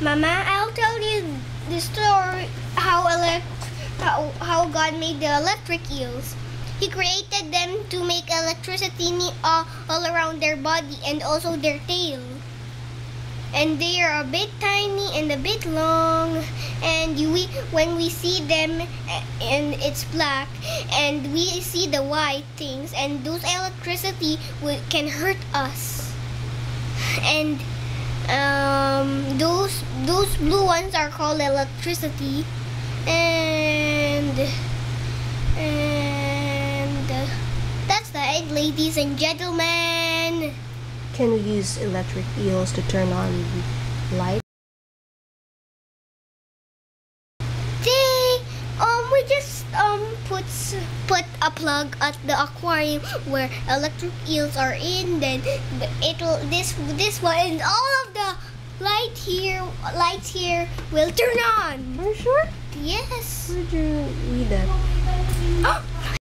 Mama, I'll tell you the story how elect how, how God made the electric eels. He created them to make electricity all, all around their body and also their tail. And they are a bit tiny and a bit long. And we, when we see them, and it's black, and we see the white things, and those electricity can hurt us. And um, those blue ones are called electricity, and and that's the end, ladies and gentlemen. Can we use electric eels to turn on light? They um we just um put put a plug at the aquarium where electric eels are in. Then it'll this this one and all of the light here lights here will turn on. Are you sure? Yes. Where'd you read that?